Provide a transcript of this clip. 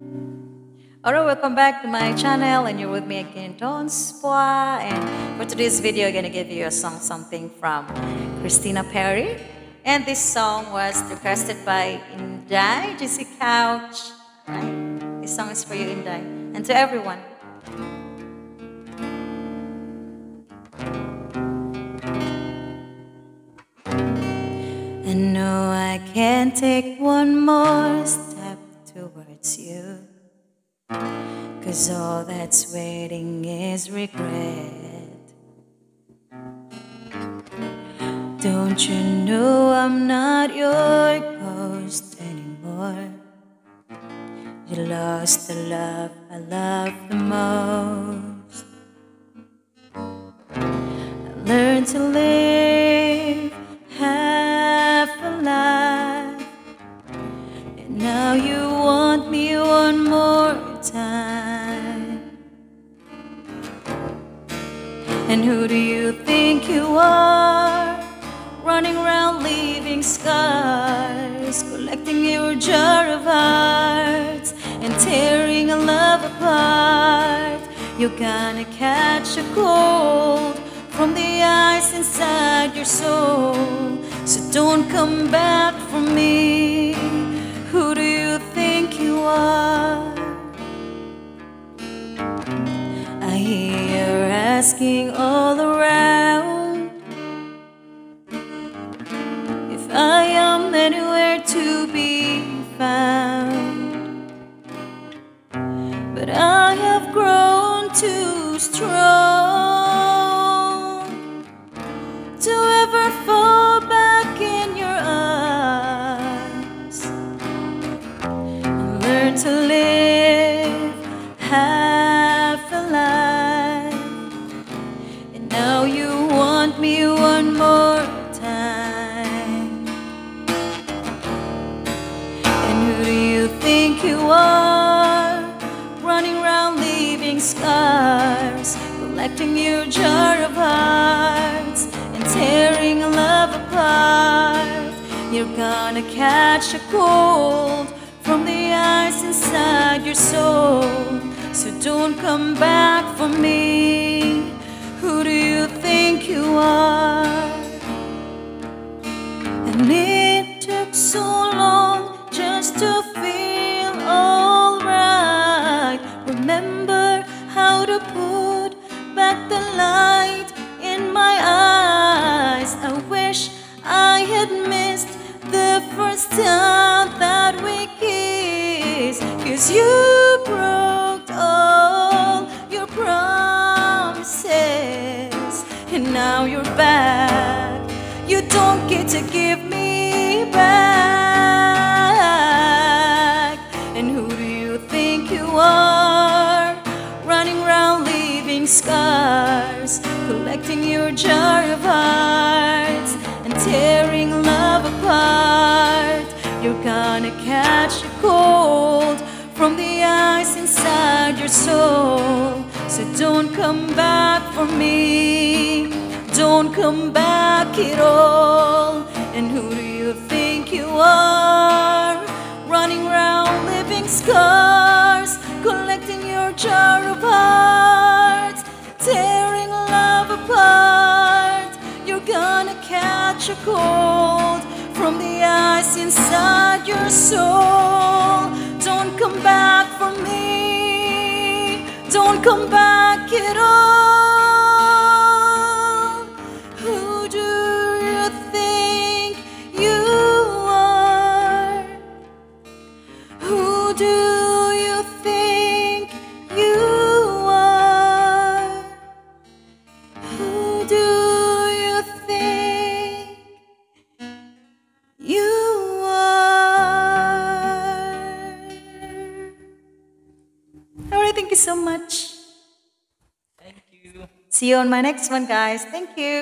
Alright, welcome back to my channel and you're with me again, Tonz Phua. And for today's video, I'm gonna give you a song, something from Christina Perri. And this song was requested by Inday, JC Couch. Right? This song is for you, Inday, and to everyone. I know I can't take one more towards you. Cause all that's waiting is regret. Don't you know I'm not your ghost anymore? You lost the love I love the most. I learned to live time. And who do you think you are? Running around leaving scars, collecting your jar of hearts, and tearing a love apart. You're gonna catch a cold from the ice inside your soul. So don't come back for me. All around if I am anywhere to be found. But I have grown too strong you are? Running around leaving scars, collecting your jar of hearts, and tearing a love apart. You're gonna catch a cold from the ice inside your soul. So don't come back for me. Who do you think you are? Remember how to put back the light in my eyes. I wish I had missed the first time that we kissed. Cause you broke all your promises, and now you're back. You don't get to give me scars, collecting your jar of hearts, and tearing love apart. You're gonna catch a cold from the ice inside your soul. So don't come back for me. Don't come back at all. And who do you think you are? Running around living scars, cold from the ice inside your soul. Don't come back for me. Don't come back at all. Thank you so much. Thank you. See you on my next one, guys. Thank you.